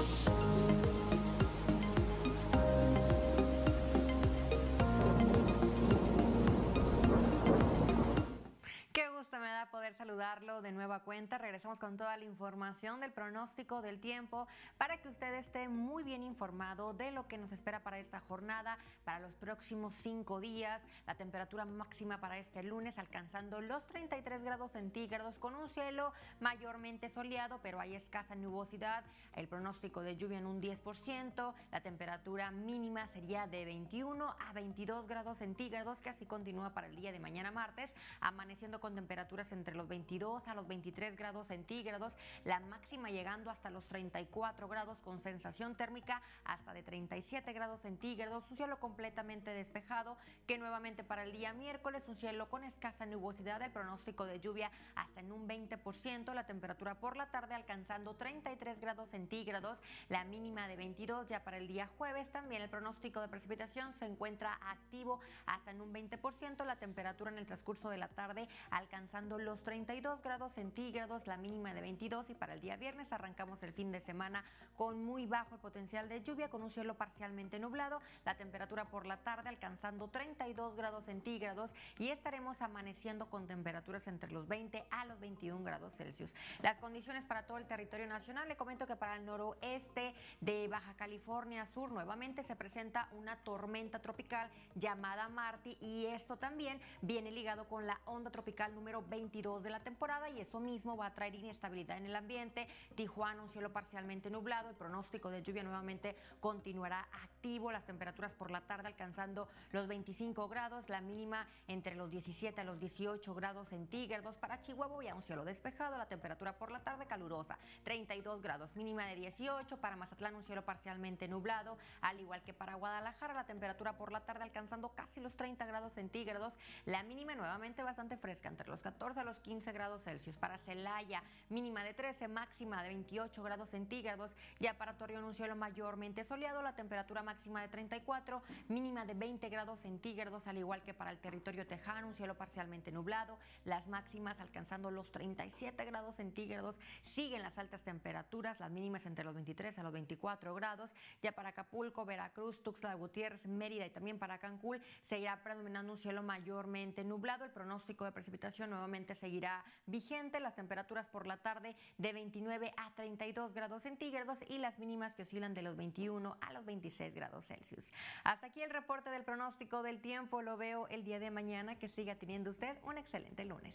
Thank you. Saludarlo de nueva cuenta. Regresamos con toda la información del pronóstico del tiempo para que usted esté muy bien informado de lo que nos espera para esta jornada, para los próximos cinco días. La temperatura máxima para este lunes alcanzando los 33 grados centígrados con un cielo mayormente soleado, pero hay escasa nubosidad. El pronóstico de lluvia en un 10%. La temperatura mínima sería de 21 a 22 grados centígrados, que así continúa para el día de mañana martes, amaneciendo con temperaturas entre los 22 a los 23 grados centígrados, la máxima llegando hasta los 34 grados con sensación térmica hasta de 37 grados centígrados, un cielo completamente despejado que nuevamente para el día miércoles un cielo con escasa nubosidad, el pronóstico de lluvia hasta en un 20%, la temperatura por la tarde alcanzando 33 grados centígrados, la mínima de 22 ya para el día jueves, también el pronóstico de precipitación se encuentra activo hasta en un 20%, la temperatura en el transcurso de la tarde alcanzando los 32 grados centígrados, la mínima de 22 y para el día viernes arrancamos el fin de semana con muy bajo el potencial de lluvia, con un cielo parcialmente nublado, la temperatura por la tarde alcanzando 32 grados centígrados y estaremos amaneciendo con temperaturas entre los 20 a los 21 grados Celsius. Las condiciones para todo el territorio nacional, le comento que para el noroeste de Baja California Sur nuevamente se presenta una tormenta tropical llamada Marty y esto también viene ligado con la onda tropical número 20 de la temporada y eso mismo va a traer inestabilidad en el ambiente. Tijuana, un cielo parcialmente nublado, el pronóstico de lluvia nuevamente continuará activo, las temperaturas por la tarde alcanzando los 25 grados, la mínima entre los 17 a los 18 grados centígrados. Para Chihuahua ya un cielo despejado, la temperatura por la tarde calurosa, 32 grados, mínima de 18. Para Mazatlán un cielo parcialmente nublado, al igual que para Guadalajara, la temperatura por la tarde alcanzando casi los 30 grados centígrados, la mínima nuevamente bastante fresca entre los 14 a los 15 grados Celsius. Para Celaya, mínima de 13, máxima de 28 grados centígrados. Ya para Torreón, un cielo mayormente soleado, la temperatura máxima de 34, mínima de 20 grados centígrados, al igual que para el territorio tejano, un cielo parcialmente nublado. Las máximas alcanzando los 37 grados centígrados. Siguen las altas temperaturas, las mínimas entre los 23 a los 24 grados. Ya para Acapulco, Veracruz, Tuxtla Gutiérrez, Mérida y también para Cancún, se irá predominando un cielo mayormente nublado. El pronóstico de precipitación nuevamente seguirá vigente, las temperaturas por la tarde de 29 a 32 grados centígrados y las mínimas que oscilan de los 21 a los 26 grados Celsius. Hasta aquí el reporte del pronóstico del tiempo, lo veo el día de mañana, que siga teniendo usted un excelente lunes.